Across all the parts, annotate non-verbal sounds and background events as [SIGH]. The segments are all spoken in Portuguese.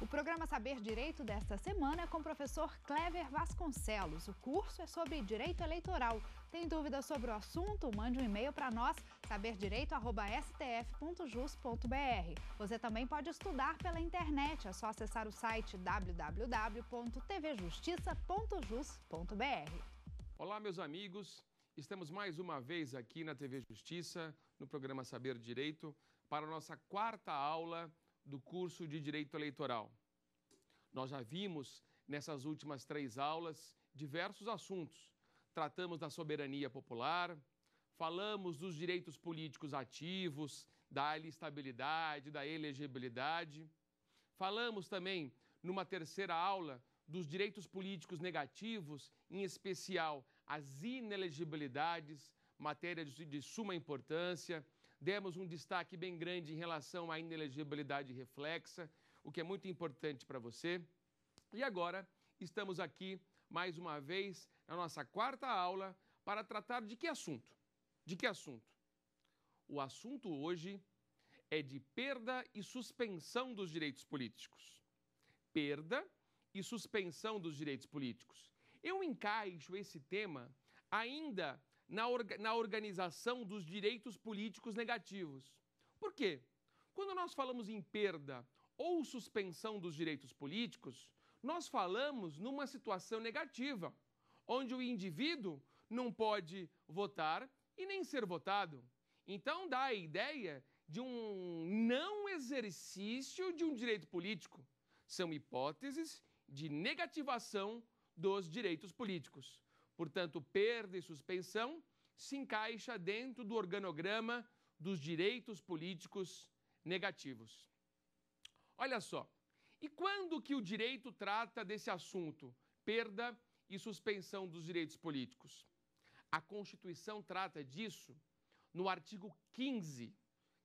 O programa Saber Direito desta semana é com o professor Clever Vasconcelos. O curso é sobre direito eleitoral. Tem dúvidas sobre o assunto? Mande um e-mail para nós, saberdireito.stf.jus.br. Você também pode estudar pela internet. É só acessar o site www.tvjustiça.jus.br. Olá, meus amigos. Estamos mais uma vez aqui na TV Justiça, no programa Saber Direito, para a nossa quarta aula do curso de Direito Eleitoral. Nós já vimos nessas últimas três aulas diversos assuntos. Tratamos da soberania popular, falamos dos direitos políticos ativos, da estabilidade, da elegibilidade. Falamos também, numa terceira aula, dos direitos políticos negativos, em especial as inelegibilidades, matéria de, suma importância demos um destaque bem grande em relação à inelegibilidade reflexa, o que é muito importante para você. E agora estamos aqui mais uma vez na nossa quarta aula para tratar de que assunto? De que assunto? O assunto hoje é de perda e suspensão dos direitos políticos. Perda e suspensão dos direitos políticos. Eu encaixo esse tema ainda na, orga na organização dos direitos políticos negativos. Por quê? Quando nós falamos em perda ou suspensão dos direitos políticos, nós falamos numa situação negativa, onde o indivíduo não pode votar e nem ser votado. Então dá a ideia de um não exercício de um direito político. São hipóteses de negativação dos direitos políticos. Portanto, perda e suspensão se encaixa dentro do organograma dos direitos políticos negativos. Olha só, e quando que o direito trata desse assunto, perda e suspensão dos direitos políticos? A Constituição trata disso no artigo 15,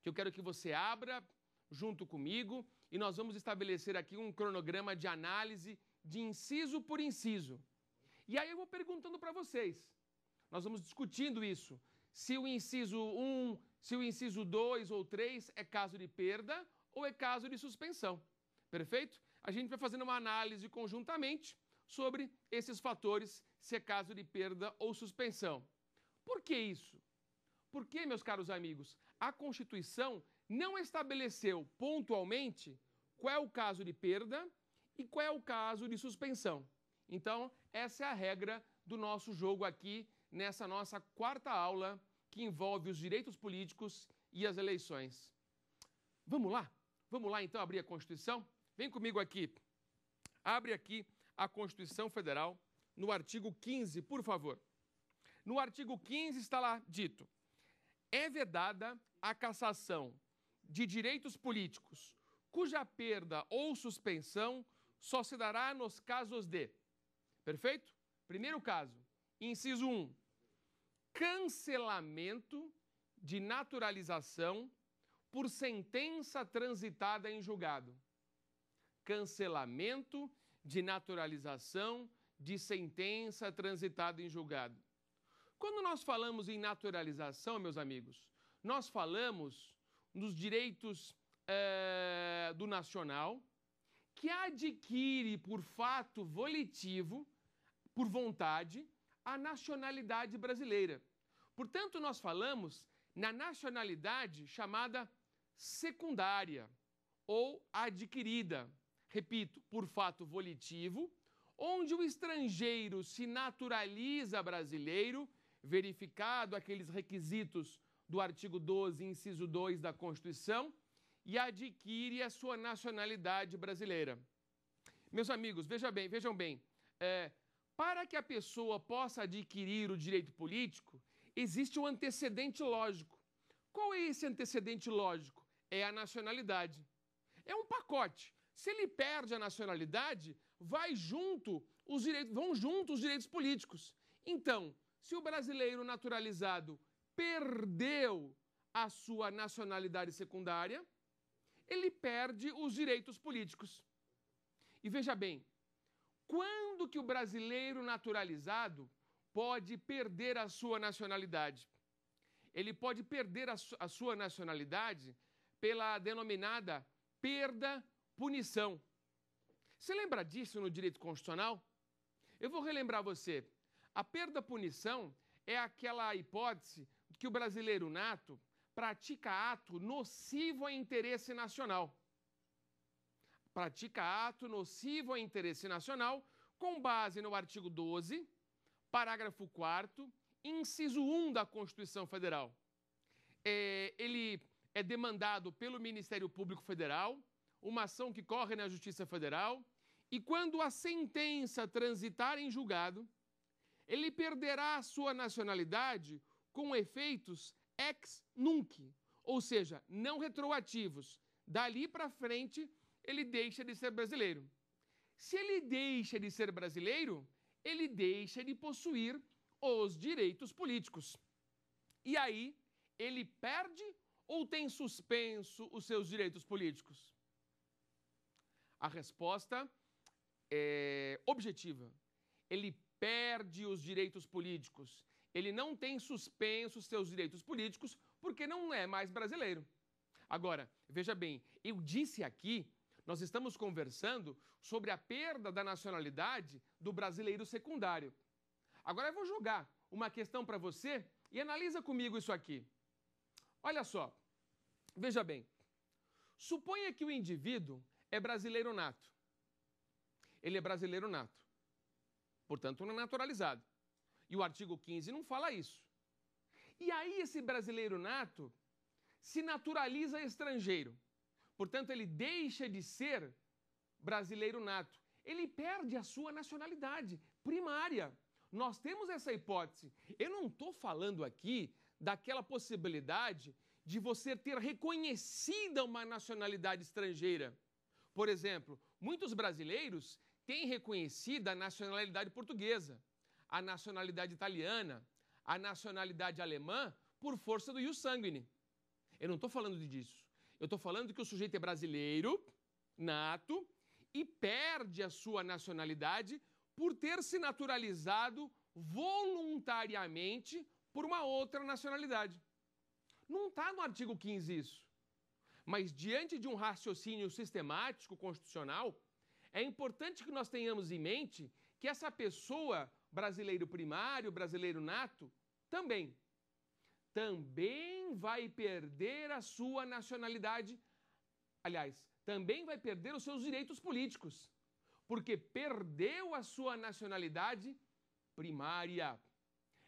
que eu quero que você abra junto comigo e nós vamos estabelecer aqui um cronograma de análise de inciso por inciso. E aí eu vou perguntando para vocês. Nós vamos discutindo isso. Se o inciso 1, se o inciso 2 ou 3 é caso de perda ou é caso de suspensão. Perfeito? A gente vai fazendo uma análise conjuntamente sobre esses fatores, se é caso de perda ou suspensão. Por que isso? Porque, meus caros amigos, a Constituição não estabeleceu pontualmente qual é o caso de perda e qual é o caso de suspensão. Então, essa é a regra do nosso jogo aqui nessa nossa quarta aula que envolve os direitos políticos e as eleições. Vamos lá? Vamos lá então abrir a Constituição? Vem comigo aqui. Abre aqui a Constituição Federal no artigo 15, por favor. No artigo 15 está lá dito: é vedada a cassação de direitos políticos cuja perda ou suspensão só se dará nos casos de Perfeito? Primeiro caso, inciso 1. Cancelamento de naturalização por sentença transitada em julgado. Cancelamento de naturalização de sentença transitada em julgado. Quando nós falamos em naturalização, meus amigos, nós falamos nos direitos é, do nacional que adquire por fato volitivo por vontade, a nacionalidade brasileira. Portanto, nós falamos na nacionalidade chamada secundária ou adquirida. Repito, por fato volitivo, onde o estrangeiro se naturaliza brasileiro, verificado aqueles requisitos do artigo 12, inciso 2 da Constituição, e adquire a sua nacionalidade brasileira. Meus amigos, vejam bem, vejam bem. É, para que a pessoa possa adquirir o direito político, existe um antecedente lógico. Qual é esse antecedente lógico? É a nacionalidade. É um pacote. Se ele perde a nacionalidade, vai junto os direitos, vão junto os direitos políticos. Então, se o brasileiro naturalizado perdeu a sua nacionalidade secundária, ele perde os direitos políticos. E veja bem, quando que o brasileiro naturalizado pode perder a sua nacionalidade? Ele pode perder a, su a sua nacionalidade pela denominada perda-punição. Você lembra disso no direito constitucional? Eu vou relembrar você. A perda-punição é aquela hipótese que o brasileiro nato pratica ato nocivo ao interesse nacional. Pratica ato nocivo ao interesse nacional com base no artigo 12, parágrafo 4 inciso 1 da Constituição Federal. É, ele é demandado pelo Ministério Público Federal, uma ação que corre na Justiça Federal, e quando a sentença transitar em julgado, ele perderá a sua nacionalidade com efeitos ex nunc, ou seja, não retroativos. Dali para frente, ele deixa de ser brasileiro. Se ele deixa de ser brasileiro, ele deixa de possuir os direitos políticos. E aí, ele perde ou tem suspenso os seus direitos políticos? A resposta é objetiva. Ele perde os direitos políticos. Ele não tem suspenso os seus direitos políticos porque não é mais brasileiro. Agora, veja bem, eu disse aqui, nós estamos conversando sobre a perda da nacionalidade do brasileiro secundário. Agora eu vou jogar uma questão para você e analisa comigo isso aqui. Olha só, veja bem. Suponha que o indivíduo é brasileiro nato. Ele é brasileiro nato. Portanto, não é naturalizado. E o artigo 15 não fala isso. E aí, esse brasileiro nato se naturaliza estrangeiro. Portanto, ele deixa de ser brasileiro nato. Ele perde a sua nacionalidade primária. Nós temos essa hipótese. Eu não estou falando aqui daquela possibilidade de você ter reconhecida uma nacionalidade estrangeira. Por exemplo, muitos brasileiros têm reconhecida a nacionalidade portuguesa, a nacionalidade italiana, a nacionalidade alemã por força do ius sanguine. Eu não estou falando disso. Eu estou falando que o sujeito é brasileiro, nato, e perde a sua nacionalidade por ter se naturalizado voluntariamente por uma outra nacionalidade. Não está no artigo 15 isso. Mas diante de um raciocínio sistemático constitucional, é importante que nós tenhamos em mente que essa pessoa, brasileiro primário, brasileiro nato, também, também vai perder a sua nacionalidade. Aliás, também vai perder os seus direitos políticos porque perdeu a sua nacionalidade primária.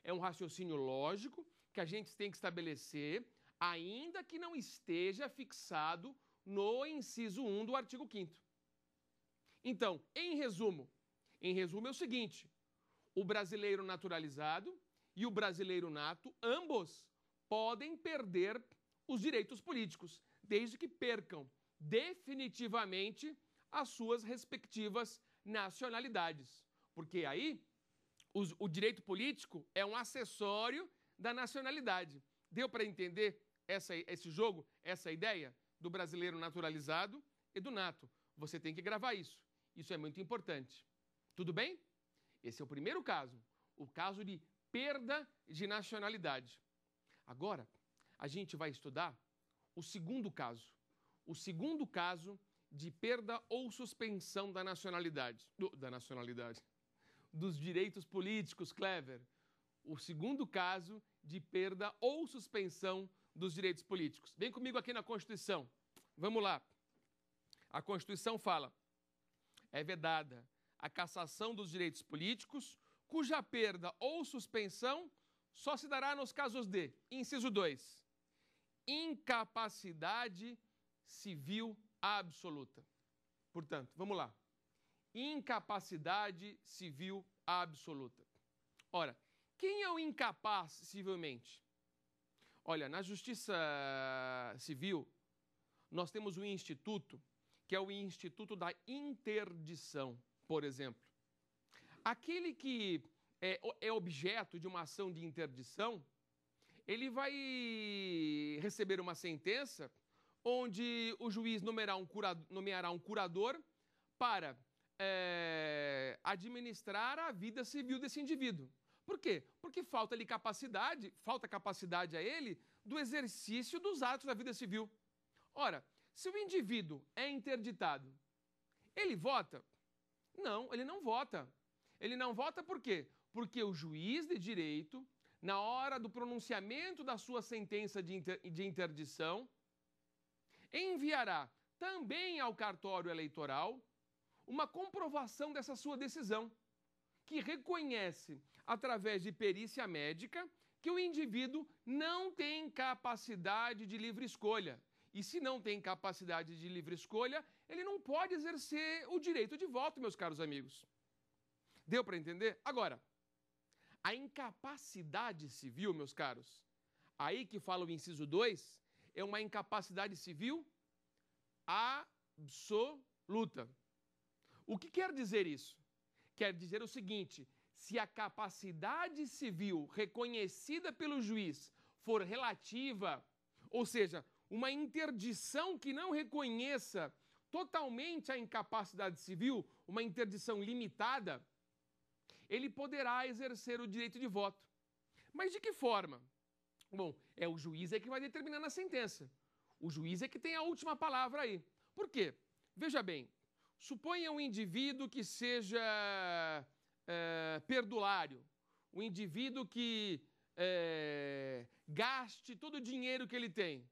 É um raciocínio lógico que a gente tem que estabelecer, ainda que não esteja fixado no inciso 1 do artigo 5. Então, em resumo, em resumo é o seguinte: o brasileiro naturalizado e o brasileiro nato, ambos podem perder os direitos políticos, desde que percam definitivamente as suas respectivas nacionalidades. Porque aí os, o direito político é um acessório da nacionalidade. Deu para entender essa, esse jogo, essa ideia do brasileiro naturalizado e do nato? Você tem que gravar isso. Isso é muito importante. Tudo bem? Esse é o primeiro caso, o caso de perda de nacionalidade. Agora, a gente vai estudar o segundo caso. O segundo caso de perda ou suspensão da nacionalidade. Do, da nacionalidade. Dos direitos políticos, Clever. O segundo caso de perda ou suspensão dos direitos políticos. Vem comigo aqui na Constituição. Vamos lá. A Constituição fala: é vedada a cassação dos direitos políticos, cuja perda ou suspensão só se dará nos casos de, inciso 2, incapacidade civil absoluta. Portanto, vamos lá. Incapacidade civil absoluta. Ora, quem é o incapaz civilmente? Olha, na justiça civil, nós temos um instituto, que é o Instituto da Interdição, por exemplo. Aquele que é, é objeto de uma ação de interdição, ele vai receber uma sentença onde o juiz nomeará um curador, nomeará um curador para é, administrar a vida civil desse indivíduo. Por quê? Porque falta-lhe capacidade, falta capacidade a ele do exercício dos atos da vida civil. Ora, se o indivíduo é interditado, ele vota? Não, ele não vota. Ele não vota por quê? Porque o juiz de direito, na hora do pronunciamento da sua sentença de, de interdição, enviará também ao cartório eleitoral uma comprovação dessa sua decisão, que reconhece, através de perícia médica, que o indivíduo não tem capacidade de livre escolha. E se não tem capacidade de livre escolha, ele não pode exercer o direito de voto, meus caros amigos. Deu para entender? Agora, a incapacidade civil, meus caros, aí que fala o inciso 2, é uma incapacidade civil absoluta. O que quer dizer isso? Quer dizer o seguinte: se a capacidade civil reconhecida pelo juiz for relativa, ou seja, uma interdição que não reconheça totalmente a incapacidade civil, uma interdição limitada, ele poderá exercer o direito de voto. Mas de que forma? Bom, é o juiz é que vai determinar na sentença. O juiz é que tem a última palavra aí. Por quê? Veja bem, suponha um indivíduo que seja é, perdulário, um indivíduo que é, gaste todo o dinheiro que ele tem.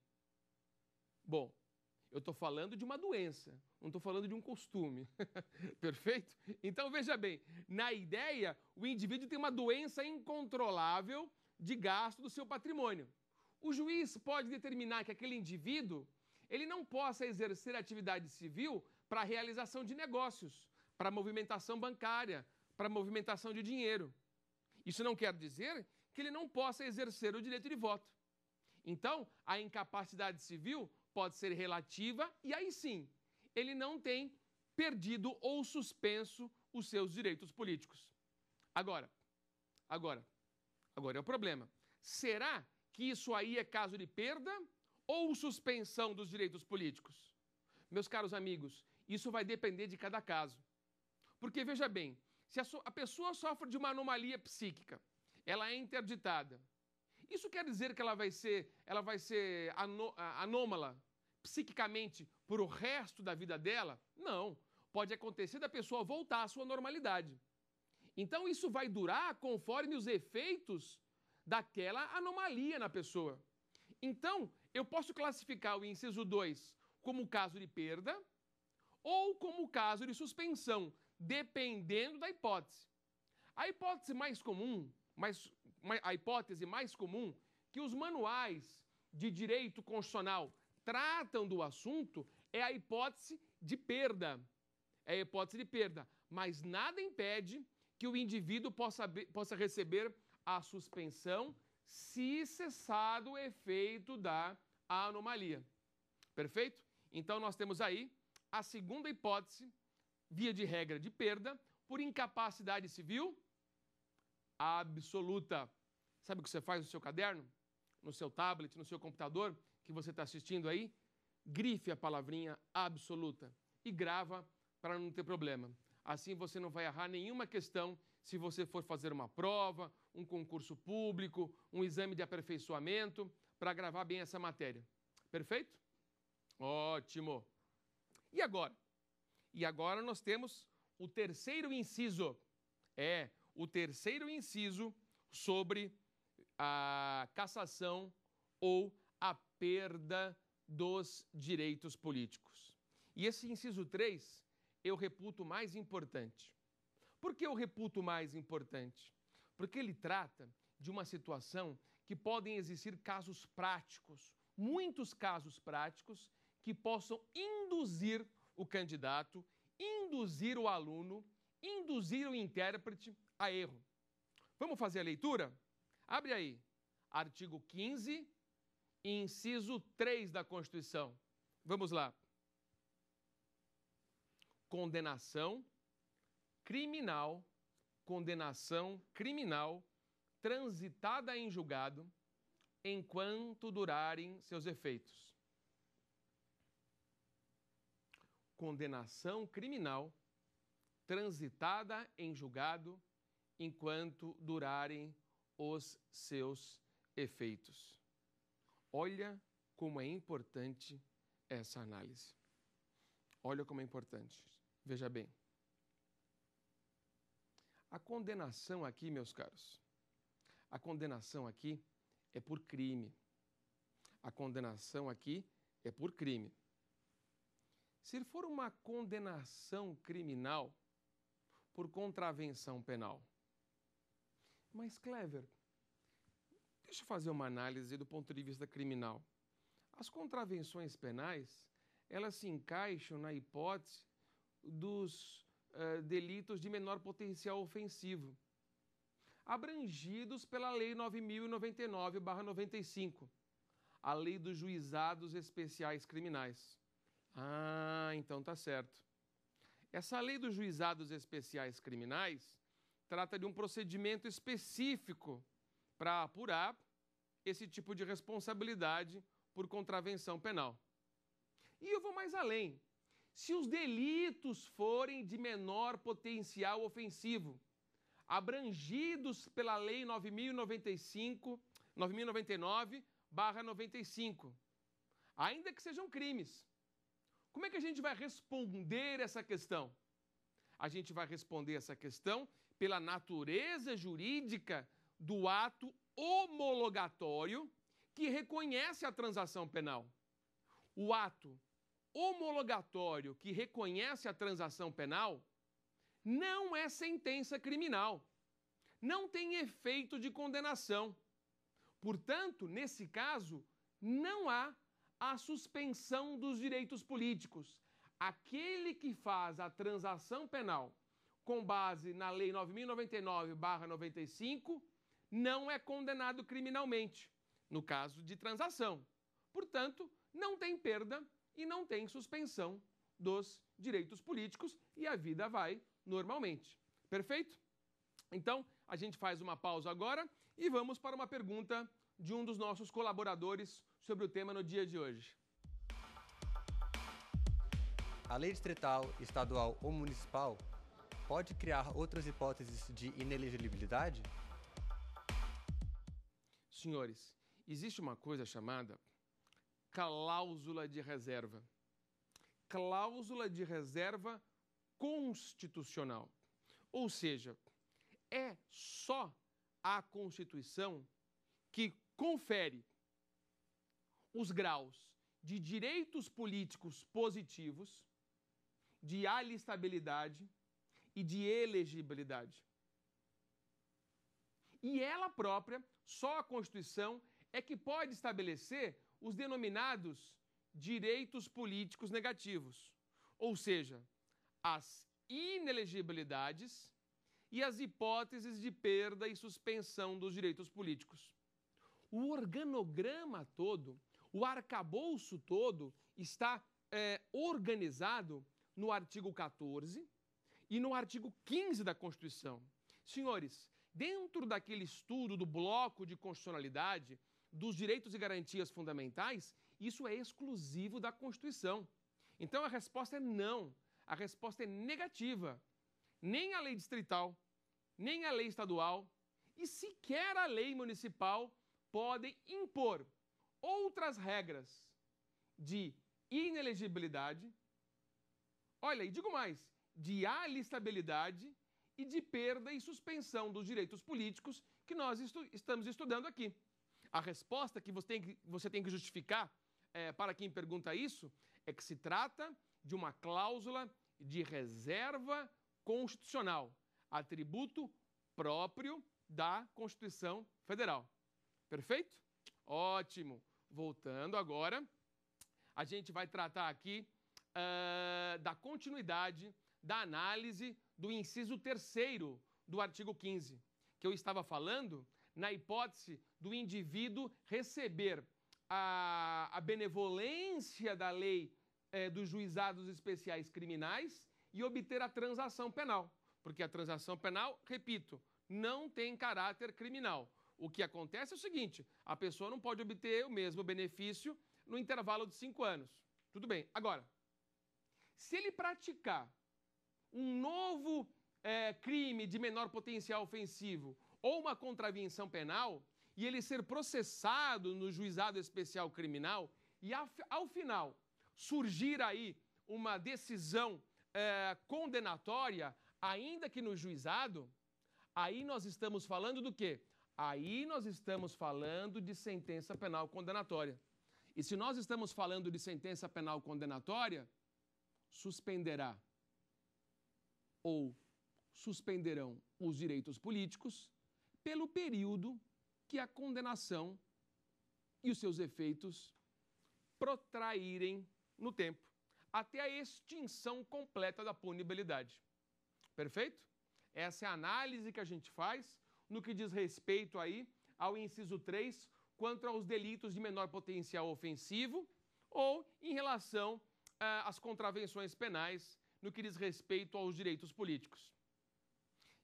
Bom, eu estou falando de uma doença, não estou falando de um costume. [LAUGHS] Perfeito? Então veja bem, na ideia, o indivíduo tem uma doença incontrolável de gasto do seu patrimônio. O juiz pode determinar que aquele indivíduo ele não possa exercer atividade civil para realização de negócios, para movimentação bancária, para movimentação de dinheiro. Isso não quer dizer que ele não possa exercer o direito de voto. Então, a incapacidade civil pode ser relativa e aí sim, ele não tem perdido ou suspenso os seus direitos políticos. Agora, agora, agora é o problema. Será que isso aí é caso de perda ou suspensão dos direitos políticos? Meus caros amigos, isso vai depender de cada caso. Porque veja bem, se a, so a pessoa sofre de uma anomalia psíquica, ela é interditada. Isso quer dizer que ela vai ser, ela vai ser anômala psiquicamente por o resto da vida dela? Não. Pode acontecer da pessoa voltar à sua normalidade. Então isso vai durar conforme os efeitos daquela anomalia na pessoa. Então, eu posso classificar o inciso 2 como caso de perda ou como caso de suspensão, dependendo da hipótese. A hipótese mais comum, mais, a hipótese mais comum que os manuais de direito constitucional tratam do assunto é a hipótese de perda. É a hipótese de perda. Mas nada impede que o indivíduo possa, possa receber a suspensão se cessado o efeito da anomalia. Perfeito? Então nós temos aí a segunda hipótese via de regra de perda, por incapacidade civil absoluta. Sabe o que você faz no seu caderno, no seu tablet, no seu computador, que você está assistindo aí? Grife a palavrinha absoluta e grava para não ter problema. Assim você não vai errar nenhuma questão se você for fazer uma prova, um concurso público, um exame de aperfeiçoamento, para gravar bem essa matéria. Perfeito? Ótimo. E agora? E agora nós temos o terceiro inciso. É, o terceiro inciso sobre a cassação ou a perda dos direitos políticos. E esse inciso 3 eu reputo mais importante. Por que eu reputo mais importante? Porque ele trata de uma situação que podem existir casos práticos, muitos casos práticos, que possam induzir o candidato, induzir o aluno, induzir o intérprete a erro. Vamos fazer a leitura? Abre aí. Artigo 15, inciso 3 da Constituição. Vamos lá. Condenação criminal, condenação criminal transitada em julgado enquanto durarem seus efeitos. condenação criminal transitada em julgado enquanto durarem os seus efeitos. Olha como é importante essa análise. Olha como é importante. Veja bem. A condenação aqui, meus caros, a condenação aqui é por crime. A condenação aqui é por crime. Se for uma condenação criminal por contravenção penal. Mas, Clever, deixa eu fazer uma análise do ponto de vista criminal. As contravenções penais, elas se encaixam na hipótese dos uh, delitos de menor potencial ofensivo, abrangidos pela Lei 9099-95, a Lei dos Juizados Especiais Criminais. Ah, então tá certo. Essa Lei dos Juizados Especiais Criminais trata de um procedimento específico para apurar esse tipo de responsabilidade por contravenção penal. E eu vou mais além. Se os delitos forem de menor potencial ofensivo, abrangidos pela Lei 9095, 9099/95, ainda que sejam crimes, como é que a gente vai responder essa questão? A gente vai responder essa questão pela natureza jurídica do ato homologatório que reconhece a transação penal. O ato homologatório que reconhece a transação penal não é sentença criminal, não tem efeito de condenação. Portanto, nesse caso, não há a suspensão dos direitos políticos. Aquele que faz a transação penal com base na Lei 9099-95 não é condenado criminalmente, no caso de transação. Portanto, não tem perda e não tem suspensão dos direitos políticos e a vida vai normalmente. Perfeito? Então, a gente faz uma pausa agora e vamos para uma pergunta de um dos nossos colaboradores sobre o tema no dia de hoje. A lei distrital, estadual ou municipal pode criar outras hipóteses de inelegibilidade? Senhores, existe uma coisa chamada cláusula de reserva. Cláusula de reserva constitucional. Ou seja, é só a Constituição que confere os graus de direitos políticos positivos, de alistabilidade e de elegibilidade. E ela própria, só a Constituição, é que pode estabelecer os denominados direitos políticos negativos, ou seja, as inelegibilidades e as hipóteses de perda e suspensão dos direitos políticos. O organograma todo, o arcabouço todo, está é, organizado no artigo 14 e no artigo 15 da Constituição. Senhores, dentro daquele estudo do bloco de constitucionalidade, dos direitos e garantias fundamentais, isso é exclusivo da Constituição. Então a resposta é não. A resposta é negativa. Nem a lei distrital, nem a lei estadual e sequer a lei municipal podem impor outras regras de inelegibilidade, olha, e digo mais, de alistabilidade e de perda e suspensão dos direitos políticos que nós estu estamos estudando aqui. A resposta que você tem que, você tem que justificar é, para quem pergunta isso é que se trata de uma cláusula de reserva constitucional, atributo próprio da Constituição Federal. Perfeito? Ótimo. Voltando agora, a gente vai tratar aqui uh, da continuidade da análise do inciso terceiro do artigo 15, que eu estava falando na hipótese do indivíduo receber a, a benevolência da lei eh, dos juizados especiais criminais e obter a transação penal. Porque a transação penal, repito, não tem caráter criminal. O que acontece é o seguinte: a pessoa não pode obter o mesmo benefício no intervalo de cinco anos. Tudo bem. Agora, se ele praticar um novo é, crime de menor potencial ofensivo ou uma contravenção penal e ele ser processado no juizado especial criminal e ao, ao final surgir aí uma decisão é, condenatória, ainda que no juizado, Aí nós estamos falando do quê? Aí nós estamos falando de sentença penal condenatória. E se nós estamos falando de sentença penal condenatória, suspenderá ou suspenderão os direitos políticos pelo período que a condenação e os seus efeitos protraírem no tempo, até a extinção completa da punibilidade. Perfeito? Essa é a análise que a gente faz no que diz respeito aí ao inciso 3, quanto aos delitos de menor potencial ofensivo ou em relação ah, às contravenções penais no que diz respeito aos direitos políticos.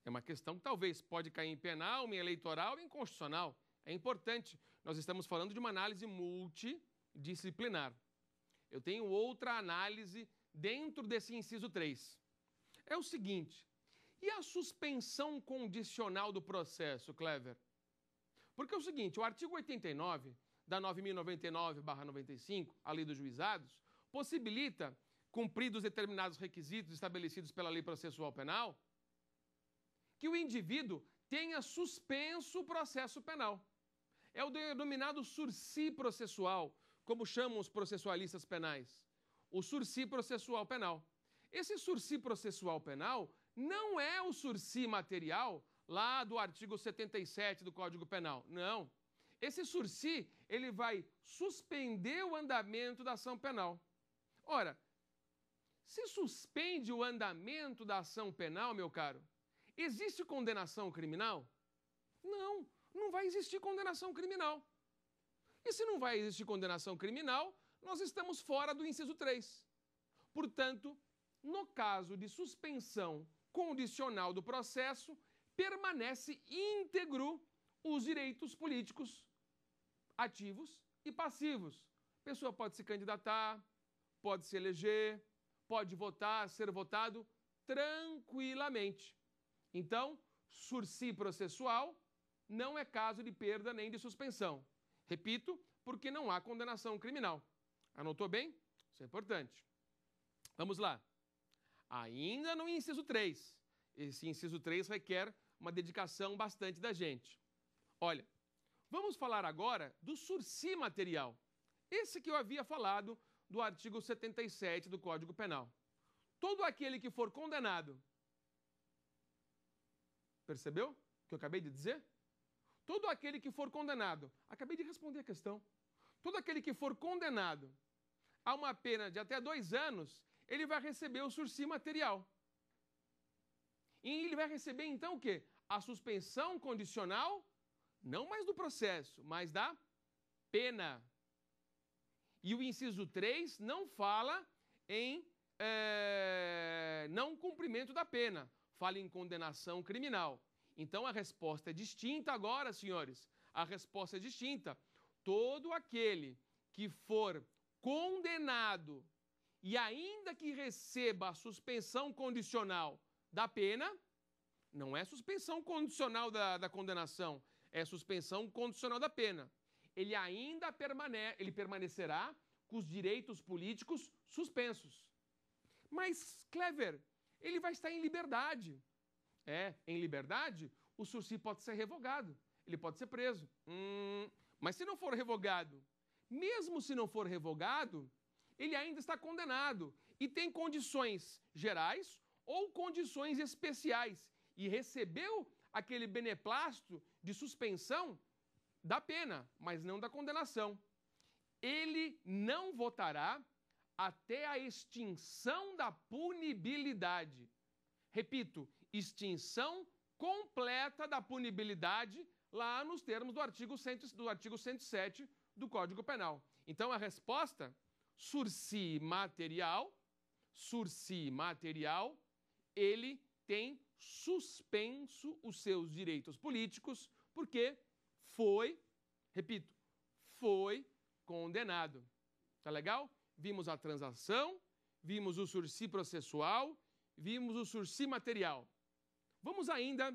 É uma questão que talvez pode cair em penal, em eleitoral, em constitucional. É importante. Nós estamos falando de uma análise multidisciplinar. Eu tenho outra análise dentro desse inciso 3. É o seguinte: e a suspensão condicional do processo, Clever? Porque é o seguinte, o artigo 89 da 9099/95, a Lei dos Juizados, possibilita, cumpridos determinados requisitos estabelecidos pela Lei Processual Penal, que o indivíduo tenha suspenso o processo penal. É o denominado sursi processual, como chamam os processualistas penais. O sursi processual penal. Esse sursi processual penal não é o sursi material lá do artigo 77 do Código Penal. Não. Esse sursi, ele vai suspender o andamento da ação penal. Ora, se suspende o andamento da ação penal, meu caro, existe condenação criminal? Não, não vai existir condenação criminal. E se não vai existir condenação criminal, nós estamos fora do inciso 3. Portanto, no caso de suspensão condicional do processo, permanece íntegro os direitos políticos ativos e passivos. A pessoa pode se candidatar, pode se eleger, pode votar, ser votado tranquilamente. Então, sursi processual não é caso de perda nem de suspensão. Repito, porque não há condenação criminal. Anotou bem? Isso é importante. Vamos lá. Ainda no inciso 3. Esse inciso 3 requer uma dedicação bastante da gente. Olha, vamos falar agora do sursi material. Esse que eu havia falado do artigo 77 do Código Penal. Todo aquele que for condenado. Percebeu o que eu acabei de dizer? Todo aquele que for condenado. Acabei de responder a questão. Todo aquele que for condenado a uma pena de até dois anos, ele vai receber o sursi material. E ele vai receber então o quê? A suspensão condicional, não mais do processo, mas da pena. E o inciso 3 não fala em é, não cumprimento da pena, fala em condenação criminal. Então a resposta é distinta agora, senhores. A resposta é distinta. Todo aquele que for condenado e ainda que receba a suspensão condicional da pena, não é suspensão condicional da, da condenação, é suspensão condicional da pena ele ainda permane ele permanecerá com os direitos políticos suspensos. Mas, Clever, ele vai estar em liberdade. É, em liberdade, o sursi pode ser revogado, ele pode ser preso. Hum, mas se não for revogado, mesmo se não for revogado, ele ainda está condenado e tem condições gerais ou condições especiais e recebeu aquele beneplácito de suspensão da pena, mas não da condenação. Ele não votará até a extinção da punibilidade. Repito, extinção completa da punibilidade lá nos termos do artigo, 100, do artigo 107 do Código Penal. Então a resposta, sursi material, sursi material, ele tem suspenso os seus direitos políticos, porque foi, repito, foi condenado. Tá legal? Vimos a transação, vimos o sursi processual, vimos o sursi material. Vamos ainda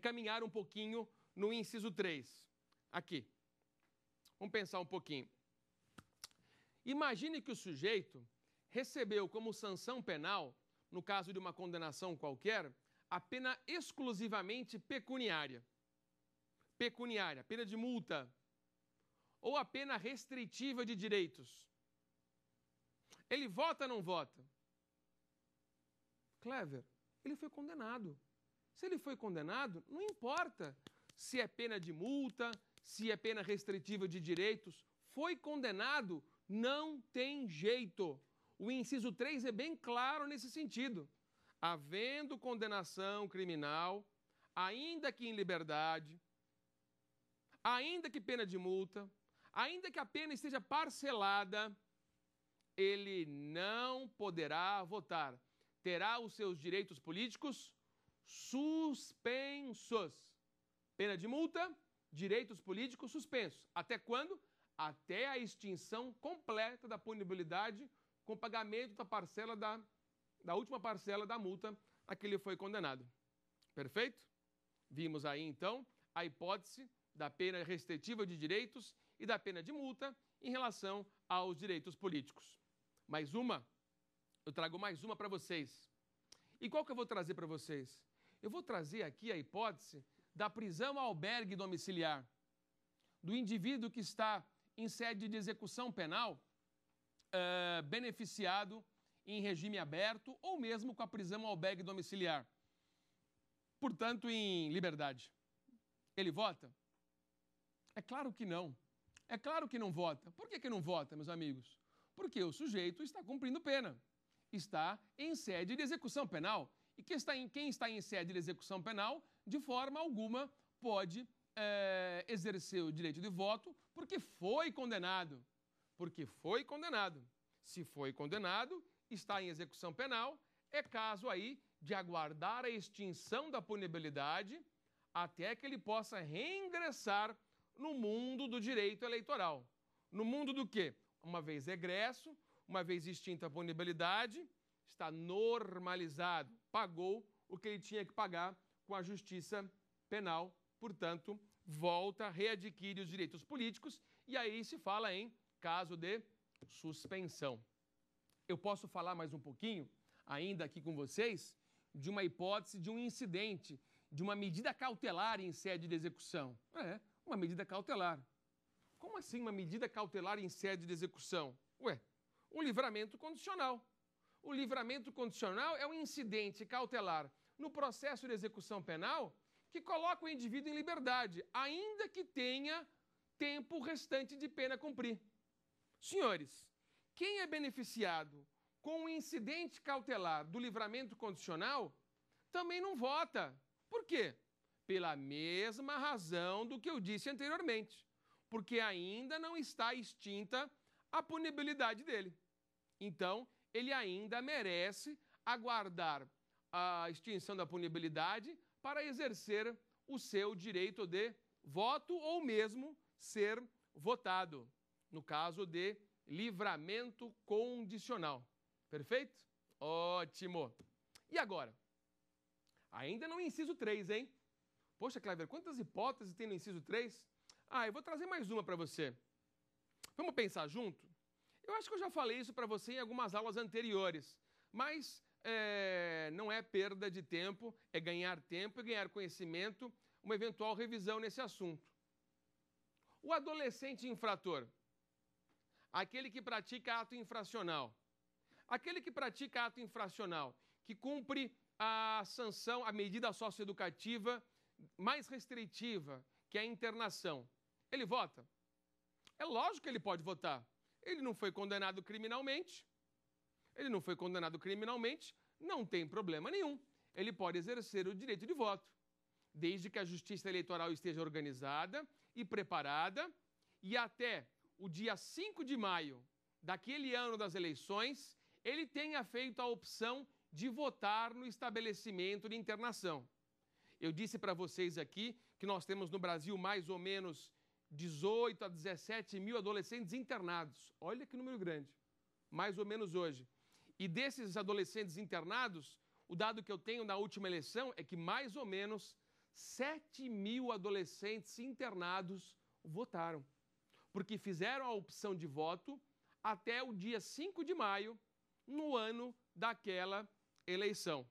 caminhar um pouquinho no inciso 3. Aqui. Vamos pensar um pouquinho. Imagine que o sujeito recebeu como sanção penal, no caso de uma condenação qualquer, a pena exclusivamente pecuniária. Pecuniária, pena de multa. Ou a pena restritiva de direitos. Ele vota ou não vota? Clever, ele foi condenado. Se ele foi condenado, não importa se é pena de multa, se é pena restritiva de direitos. Foi condenado, não tem jeito. O inciso 3 é bem claro nesse sentido. Havendo condenação criminal, ainda que em liberdade, ainda que pena de multa, ainda que a pena esteja parcelada, ele não poderá votar. Terá os seus direitos políticos suspensos. Pena de multa, direitos políticos suspensos. Até quando? Até a extinção completa da punibilidade com pagamento da parcela da, da última parcela da multa a que ele foi condenado. Perfeito? Vimos aí então a hipótese da pena restritiva de direitos e da pena de multa em relação aos direitos políticos. Mais uma, eu trago mais uma para vocês. E qual que eu vou trazer para vocês? Eu vou trazer aqui a hipótese da prisão albergue domiciliar, do indivíduo que está em sede de execução penal, uh, beneficiado em regime aberto ou mesmo com a prisão albergue domiciliar. Portanto, em liberdade. Ele vota? É claro que não. É claro que não vota. Por que, que não vota, meus amigos? Porque o sujeito está cumprindo pena. Está em sede de execução penal. E quem está em, quem está em sede de execução penal, de forma alguma, pode é, exercer o direito de voto porque foi condenado. Porque foi condenado. Se foi condenado, está em execução penal, é caso aí de aguardar a extinção da punibilidade até que ele possa reingressar no mundo do direito eleitoral. No mundo do quê? Uma vez egresso, uma vez extinta a punibilidade, está normalizado, pagou o que ele tinha que pagar com a justiça penal, portanto, volta, readquire os direitos políticos e aí se fala em caso de suspensão. Eu posso falar mais um pouquinho, ainda aqui com vocês, de uma hipótese de um incidente, de uma medida cautelar em sede de execução. É, uma medida cautelar. Como assim uma medida cautelar em sede de execução? Ué, um livramento condicional. O livramento condicional é um incidente cautelar no processo de execução penal que coloca o indivíduo em liberdade, ainda que tenha tempo restante de pena cumprir. Senhores, quem é beneficiado com o incidente cautelar do livramento condicional também não vota. Por quê? Pela mesma razão do que eu disse anteriormente. Porque ainda não está extinta a punibilidade dele. Então, ele ainda merece aguardar a extinção da punibilidade para exercer o seu direito de voto ou mesmo ser votado, no caso de livramento condicional. Perfeito? Ótimo. E agora? Ainda no inciso 3, hein? Poxa, Clever, quantas hipóteses tem no inciso 3? Ah, eu vou trazer mais uma para você. Vamos pensar junto? Eu acho que eu já falei isso para você em algumas aulas anteriores, mas é, não é perda de tempo, é ganhar tempo e ganhar conhecimento, uma eventual revisão nesse assunto. O adolescente infrator, aquele que pratica ato infracional, aquele que pratica ato infracional, que cumpre a sanção, a medida socioeducativa mais restritiva, que é a internação, ele vota? É lógico que ele pode votar. Ele não foi condenado criminalmente. Ele não foi condenado criminalmente, não tem problema nenhum. Ele pode exercer o direito de voto, desde que a justiça eleitoral esteja organizada e preparada e até o dia 5 de maio daquele ano das eleições, ele tenha feito a opção de votar no estabelecimento de internação. Eu disse para vocês aqui que nós temos no Brasil mais ou menos 18 a 17 mil adolescentes internados. Olha que número grande. Mais ou menos hoje. E desses adolescentes internados, o dado que eu tenho na última eleição é que mais ou menos 7 mil adolescentes internados votaram. Porque fizeram a opção de voto até o dia 5 de maio, no ano daquela eleição.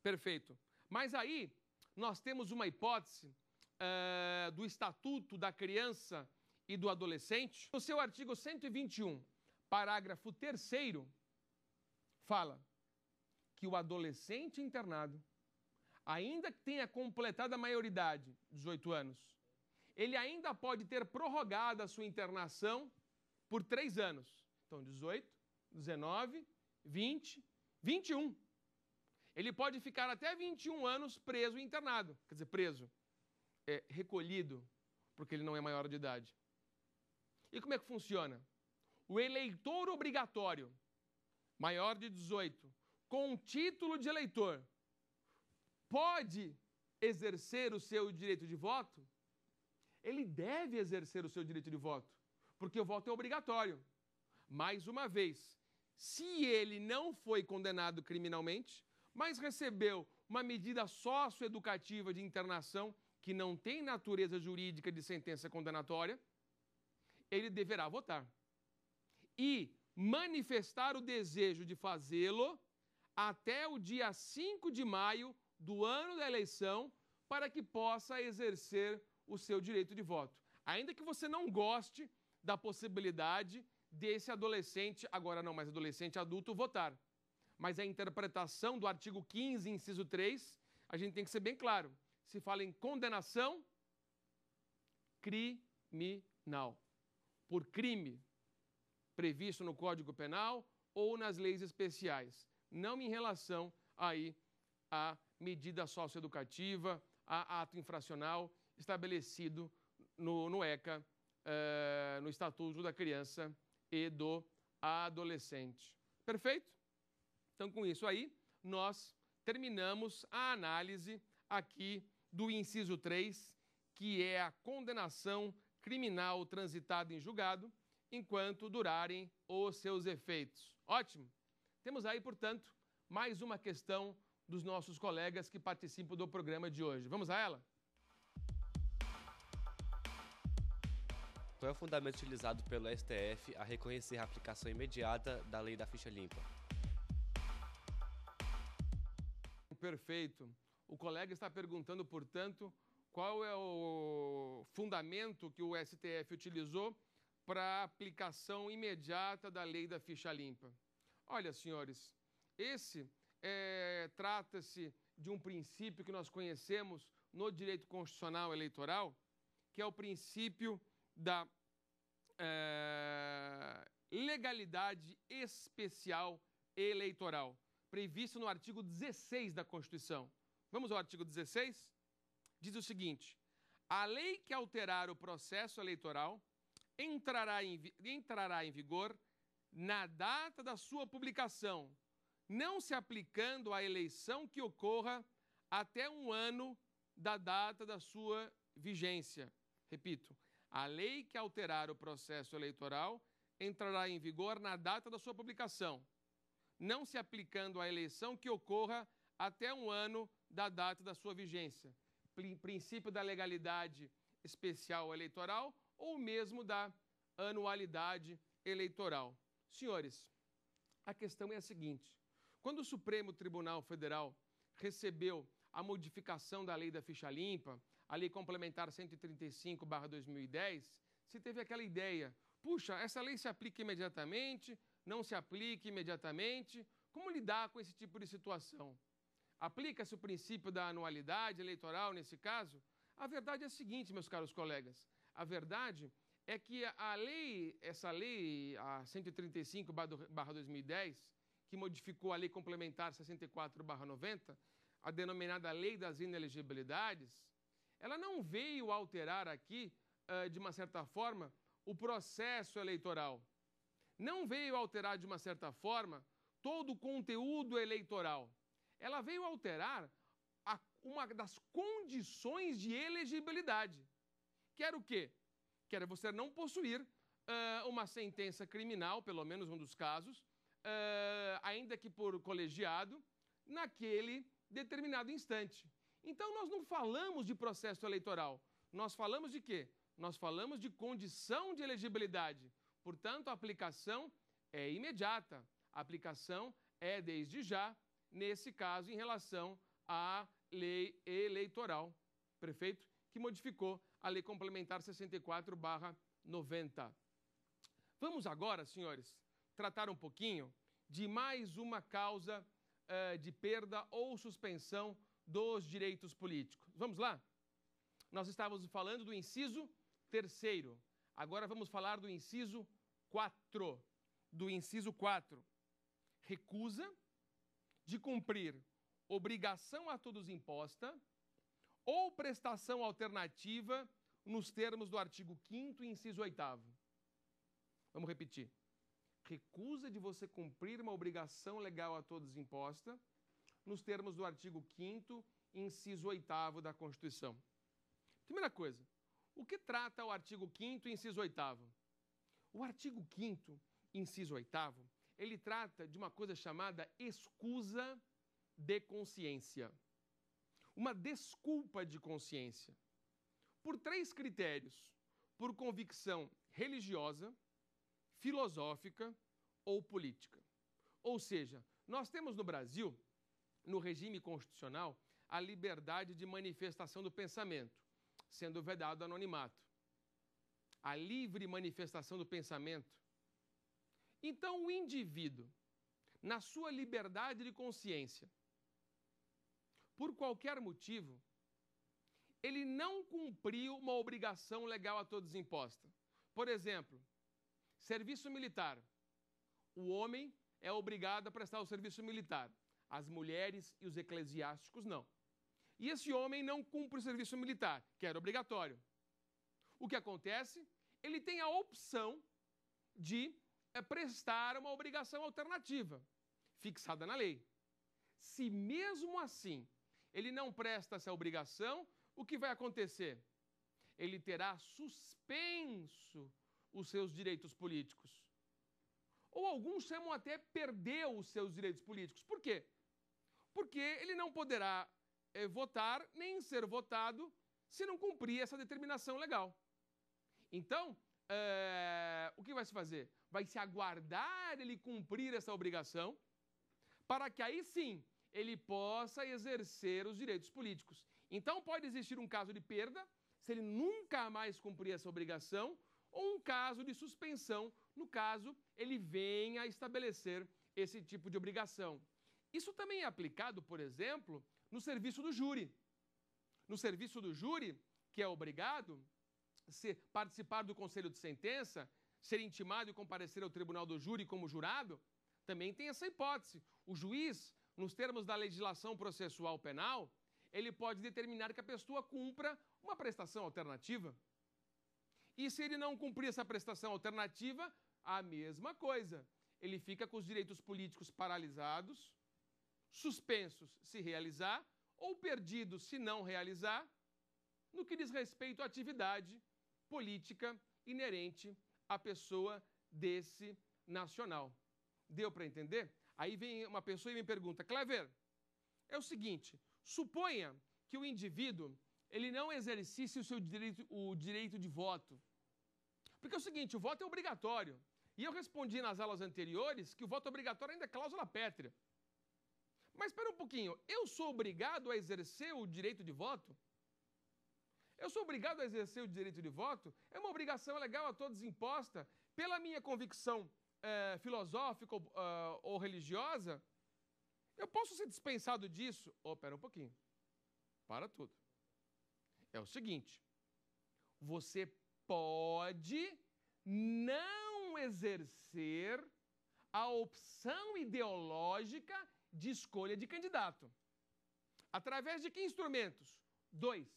Perfeito. Mas aí nós temos uma hipótese uh, do Estatuto da Criança e do Adolescente. No seu artigo 121, parágrafo 3, fala que o adolescente internado, ainda que tenha completado a maioridade, 18 anos, ele ainda pode ter prorrogado a sua internação por três anos. Então, 18, 19, 20, 21. Ele pode ficar até 21 anos preso e internado. Quer dizer, preso. É, recolhido, porque ele não é maior de idade. E como é que funciona? O eleitor obrigatório, maior de 18, com título de eleitor, pode exercer o seu direito de voto? Ele deve exercer o seu direito de voto, porque o voto é obrigatório. Mais uma vez, se ele não foi condenado criminalmente, mas recebeu uma medida socioeducativa de internação que não tem natureza jurídica de sentença condenatória, ele deverá votar. E manifestar o desejo de fazê-lo até o dia 5 de maio do ano da eleição, para que possa exercer o seu direito de voto. Ainda que você não goste da possibilidade desse adolescente, agora não mais adolescente, adulto, votar. Mas a interpretação do artigo 15, inciso 3, a gente tem que ser bem claro. Se fala em condenação criminal por crime previsto no Código Penal ou nas leis especiais, não em relação aí à medida socioeducativa, a ato infracional estabelecido no, no ECA, eh, no Estatuto da Criança e do Adolescente. Perfeito? Então, com isso aí, nós terminamos a análise aqui do inciso 3, que é a condenação criminal transitado em julgado, enquanto durarem os seus efeitos. Ótimo! Temos aí, portanto, mais uma questão dos nossos colegas que participam do programa de hoje. Vamos a ela? Qual é o fundamento utilizado pelo STF a reconhecer a aplicação imediata da lei da ficha limpa? Perfeito. O colega está perguntando, portanto, qual é o fundamento que o STF utilizou para a aplicação imediata da lei da ficha limpa? Olha, senhores, esse é, trata-se de um princípio que nós conhecemos no direito constitucional eleitoral, que é o princípio da é, legalidade especial eleitoral, previsto no artigo 16 da Constituição. Vamos ao artigo 16? diz o seguinte: a lei que alterar o processo eleitoral entrará em, entrará em vigor na data da sua publicação, não se aplicando à eleição que ocorra até um ano da data da sua vigência. Repito, a lei que alterar o processo eleitoral entrará em vigor na data da sua publicação, não se aplicando à eleição que ocorra até um ano da data da sua vigência princípio da legalidade especial eleitoral ou mesmo da anualidade eleitoral. Senhores, a questão é a seguinte: quando o Supremo Tribunal Federal recebeu a modificação da lei da ficha limpa, a lei complementar 135/2010, se teve aquela ideia, puxa, essa lei se aplica imediatamente, não se aplica imediatamente, como lidar com esse tipo de situação? Aplica-se o princípio da anualidade eleitoral nesse caso? A verdade é a seguinte, meus caros colegas. A verdade é que a lei, essa lei, a 135/2010, que modificou a lei complementar 64/90, a denominada Lei das Inelegibilidades, ela não veio alterar aqui, de uma certa forma, o processo eleitoral. Não veio alterar, de uma certa forma, todo o conteúdo eleitoral ela veio alterar a, uma das condições de elegibilidade. Que era o quê? Que era você não possuir uh, uma sentença criminal, pelo menos um dos casos, uh, ainda que por colegiado, naquele determinado instante. Então, nós não falamos de processo eleitoral. Nós falamos de quê? Nós falamos de condição de elegibilidade. Portanto, a aplicação é imediata. A aplicação é, desde já, nesse caso, em relação à lei eleitoral, prefeito, que modificou a lei complementar 64/90. Vamos agora, senhores, tratar um pouquinho de mais uma causa uh, de perda ou suspensão dos direitos políticos. Vamos lá? Nós estávamos falando do inciso terceiro. Agora vamos falar do inciso 4. Do inciso 4. Recusa de cumprir obrigação a todos imposta ou prestação alternativa nos termos do artigo 5 inciso 8 Vamos repetir. Recusa de você cumprir uma obrigação legal a todos imposta nos termos do artigo 5 inciso 8 da Constituição. Primeira coisa, o que trata o artigo 5 inciso 8 O artigo 5 inciso 8 ele trata de uma coisa chamada escusa de consciência. Uma desculpa de consciência. Por três critérios: por convicção religiosa, filosófica ou política. Ou seja, nós temos no Brasil, no regime constitucional, a liberdade de manifestação do pensamento, sendo vedado anonimato. A livre manifestação do pensamento. Então, o indivíduo, na sua liberdade de consciência, por qualquer motivo, ele não cumpriu uma obrigação legal a todos imposta. Por exemplo, serviço militar. O homem é obrigado a prestar o serviço militar. As mulheres e os eclesiásticos não. E esse homem não cumpre o serviço militar, que era obrigatório. O que acontece? Ele tem a opção de é, prestar uma obrigação alternativa, fixada na lei. Se mesmo assim ele não presta essa obrigação, o que vai acontecer? Ele terá suspenso os seus direitos políticos. Ou alguns chamam até perdeu os seus direitos políticos. Por quê? Porque ele não poderá é, votar nem ser votado se não cumprir essa determinação legal. Então, é, o que vai se fazer? Vai se aguardar ele cumprir essa obrigação, para que aí sim ele possa exercer os direitos políticos. Então, pode existir um caso de perda, se ele nunca mais cumprir essa obrigação, ou um caso de suspensão, no caso ele venha a estabelecer esse tipo de obrigação. Isso também é aplicado, por exemplo, no serviço do júri. No serviço do júri, que é obrigado se participar do conselho de sentença, ser intimado e comparecer ao tribunal do júri como jurado, também tem essa hipótese. O juiz nos termos da legislação processual penal, ele pode determinar que a pessoa cumpra uma prestação alternativa. E se ele não cumprir essa prestação alternativa, a mesma coisa. Ele fica com os direitos políticos paralisados, suspensos se realizar, ou perdidos se não realizar, no que diz respeito à atividade política inerente à pessoa desse nacional. Deu para entender? Aí vem uma pessoa e me pergunta, Clever, é o seguinte, suponha que o indivíduo ele não exercisse o seu direito, o direito de voto. Porque é o seguinte, o voto é obrigatório. E eu respondi nas aulas anteriores que o voto obrigatório ainda é cláusula pétrea. Mas espera um pouquinho, eu sou obrigado a exercer o direito de voto? Eu sou obrigado a exercer o direito de voto? É uma obrigação legal a todos imposta pela minha convicção é, filosófica ou, uh, ou religiosa, eu posso ser dispensado disso? Oh, pera um pouquinho. Para tudo. É o seguinte: você pode não exercer a opção ideológica de escolha de candidato. Através de que instrumentos? Dois.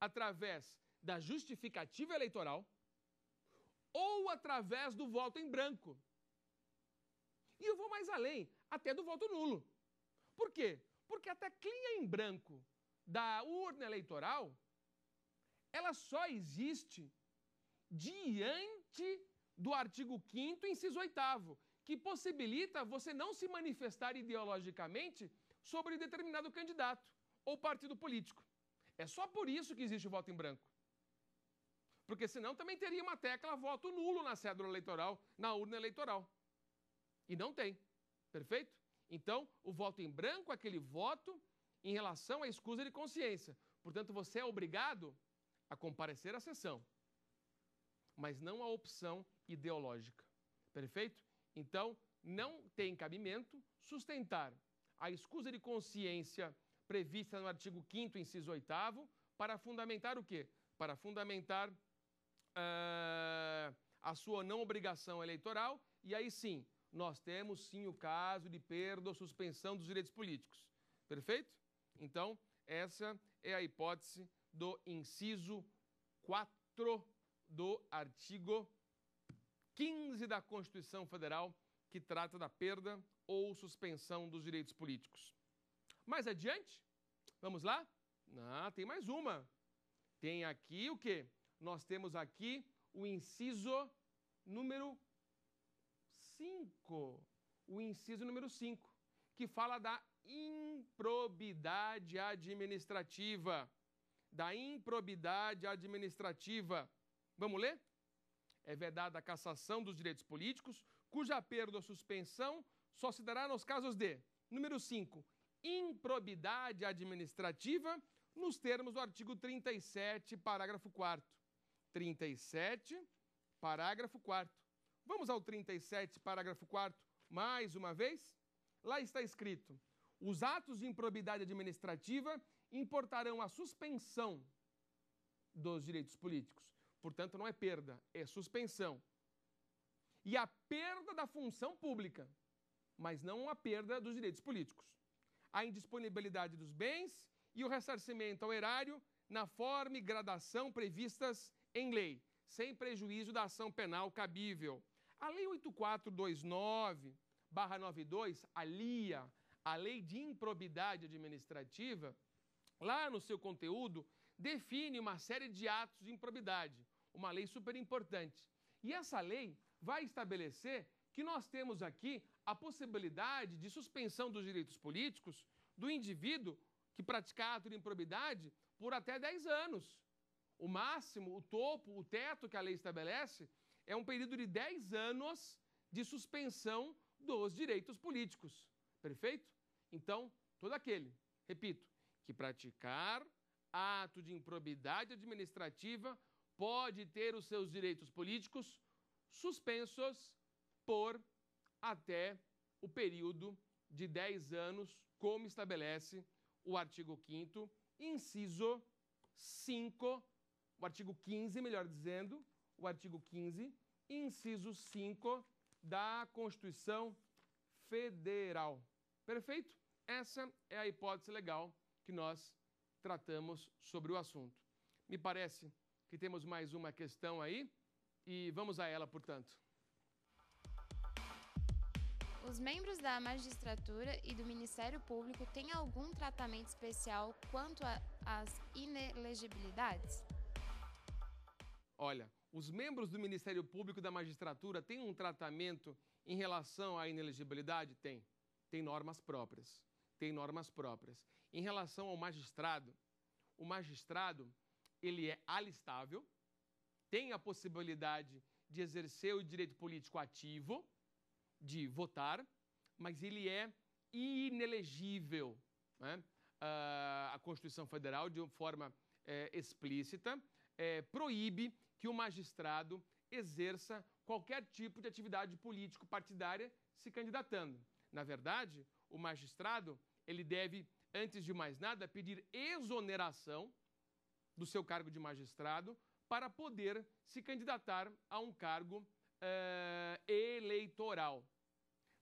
Através da justificativa eleitoral ou através do voto em branco. E eu vou mais além, até do voto nulo. Por quê? Porque a teclinha em branco da urna eleitoral, ela só existe diante do artigo 5 inciso 8 que possibilita você não se manifestar ideologicamente sobre determinado candidato ou partido político. É só por isso que existe o voto em branco. Porque senão também teria uma tecla voto nulo na cédula eleitoral, na urna eleitoral. E não tem. Perfeito? Então, o voto em branco é aquele voto em relação à escusa de consciência. Portanto, você é obrigado a comparecer à sessão, mas não a opção ideológica. Perfeito? Então, não tem cabimento sustentar a escusa de consciência prevista no artigo 5 inciso 8 para fundamentar o quê? Para fundamentar uh, a sua não obrigação eleitoral, e aí sim, nós temos sim o caso de perda ou suspensão dos direitos políticos. Perfeito? Então, essa é a hipótese do inciso 4 do artigo 15 da Constituição Federal, que trata da perda ou suspensão dos direitos políticos. Mais adiante, vamos lá? Não, tem mais uma. Tem aqui o quê? Nós temos aqui o inciso número 5. O inciso número 5, que fala da improbidade administrativa. Da improbidade administrativa. Vamos ler? É vedada a cassação dos direitos políticos, cuja perda ou suspensão só se dará nos casos de, número 5, improbidade administrativa, nos termos do artigo 37, parágrafo 4 37, parágrafo 4 Vamos ao 37, parágrafo 4 mais uma vez? Lá está escrito: os atos de improbidade administrativa importarão a suspensão dos direitos políticos. Portanto, não é perda, é suspensão. E a perda da função pública, mas não a perda dos direitos políticos. A indisponibilidade dos bens e o ressarcimento ao erário na forma e gradação previstas em lei, sem prejuízo da ação penal cabível. A Lei 8429-92, a LIA, a Lei de Improbidade Administrativa, lá no seu conteúdo, define uma série de atos de improbidade, uma lei super importante. E essa lei vai estabelecer que nós temos aqui a possibilidade de suspensão dos direitos políticos do indivíduo que praticar ato de improbidade por até 10 anos. O máximo, o topo, o teto que a lei estabelece é um período de 10 anos de suspensão dos direitos políticos. Perfeito? Então, todo aquele, repito, que praticar ato de improbidade administrativa pode ter os seus direitos políticos suspensos por até o período de 10 anos, como estabelece o artigo 5 inciso 5, o artigo 15, melhor dizendo, o artigo 15, inciso 5 da Constituição Federal. Perfeito? Essa é a hipótese legal que nós tratamos sobre o assunto. Me parece que temos mais uma questão aí e vamos a ela, portanto. Os membros da magistratura e do Ministério Público têm algum tratamento especial quanto às inelegibilidades? Olha, os membros do Ministério Público e da magistratura têm um tratamento em relação à inelegibilidade? Tem. Tem normas próprias. Tem normas próprias. Em relação ao magistrado, o magistrado, ele é alistável, tem a possibilidade de exercer o direito político ativo, de votar, mas ele é inelegível. Né? Uh, a Constituição Federal, de forma é, explícita, é, proíbe que o magistrado exerça qualquer tipo de atividade político-partidária se candidatando. Na verdade, o magistrado, ele deve, antes de mais nada, pedir exoneração do seu cargo de magistrado para poder se candidatar a um cargo uh, eleitoral.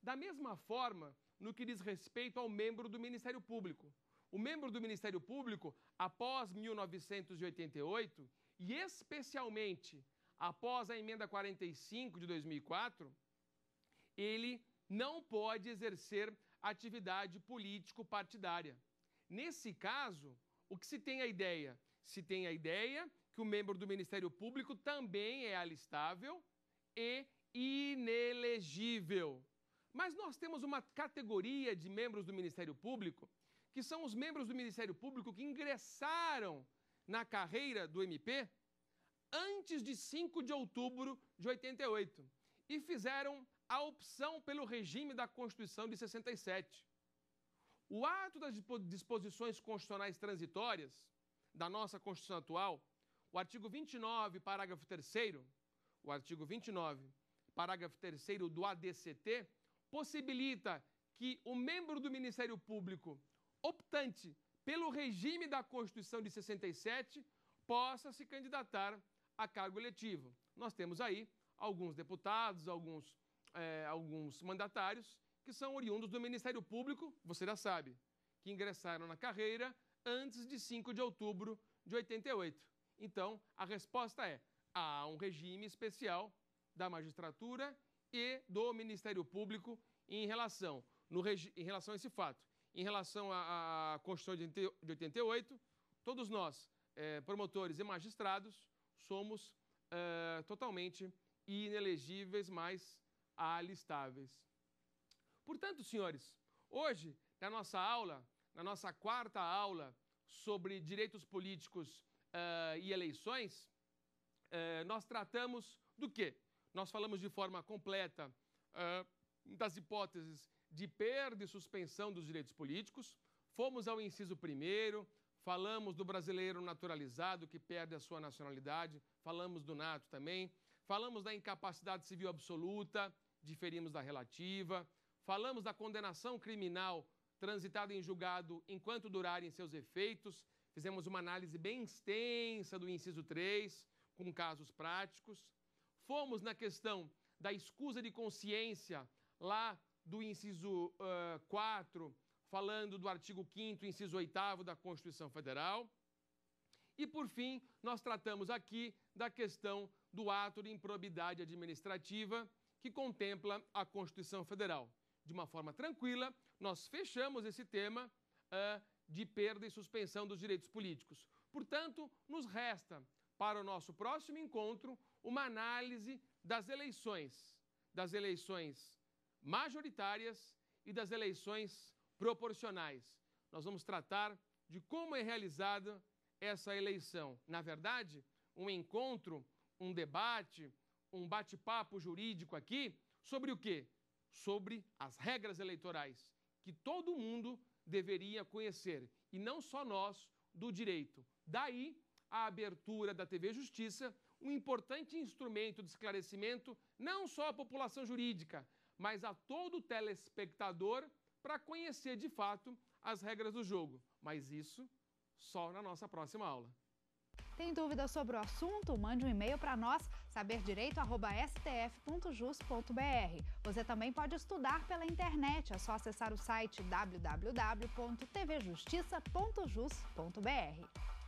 Da mesma forma, no que diz respeito ao membro do Ministério Público. O membro do Ministério Público, após 1988, e especialmente após a emenda 45 de 2004, ele não pode exercer atividade político-partidária. Nesse caso, o que se tem a ideia? Se tem a ideia que o membro do Ministério Público também é alistável e inelegível. Mas nós temos uma categoria de membros do Ministério Público, que são os membros do Ministério Público que ingressaram na carreira do MP antes de 5 de outubro de 88 e fizeram a opção pelo regime da Constituição de 67. O ato das disposições constitucionais transitórias da nossa Constituição atual, o artigo 29, parágrafo 3 o artigo 29, parágrafo 3 do ADCT, possibilita que o membro do Ministério Público optante pelo regime da Constituição de 67 possa se candidatar a cargo eletivo. Nós temos aí alguns deputados, alguns, é, alguns mandatários que são oriundos do Ministério Público, você já sabe, que ingressaram na carreira antes de 5 de outubro de 88. Então, a resposta é: há um regime especial da magistratura e do Ministério Público em relação, no, em relação a esse fato. Em relação à, Constituição de 88, todos nós, é, promotores e magistrados, somos é, totalmente inelegíveis, mas alistáveis. Portanto, senhores, hoje, na nossa aula, na nossa quarta aula sobre direitos políticos uh, e eleições, uh, nós tratamos do quê? Nós falamos de forma completa uh, das hipóteses de perda e suspensão dos direitos políticos, fomos ao inciso primeiro, falamos do brasileiro naturalizado que perde a sua nacionalidade, falamos do nato também, falamos da incapacidade civil absoluta, diferimos da relativa, Falamos da condenação criminal transitada em julgado enquanto durarem seus efeitos. Fizemos uma análise bem extensa do inciso 3, com casos práticos. Fomos na questão da escusa de consciência, lá do inciso uh, 4, falando do artigo 5, inciso 8 da Constituição Federal. E, por fim, nós tratamos aqui da questão do ato de improbidade administrativa que contempla a Constituição Federal de uma forma tranquila, nós fechamos esse tema uh, de perda e suspensão dos direitos políticos. Portanto, nos resta, para o nosso próximo encontro, uma análise das eleições, das eleições majoritárias e das eleições proporcionais. Nós vamos tratar de como é realizada essa eleição. Na verdade, um encontro, um debate, um bate-papo jurídico aqui sobre o quê? Sobre as regras eleitorais que todo mundo deveria conhecer, e não só nós, do direito. Daí a abertura da TV Justiça, um importante instrumento de esclarecimento não só à população jurídica, mas a todo telespectador para conhecer de fato as regras do jogo. Mas isso só na nossa próxima aula. Tem dúvidas sobre o assunto? Mande um e-mail para nós, saberdireito.stf.jus.br. Você também pode estudar pela internet, é só acessar o site www.tvjustiça.jus.br.